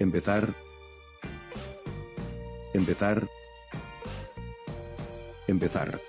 Empezar. Empezar. Empezar.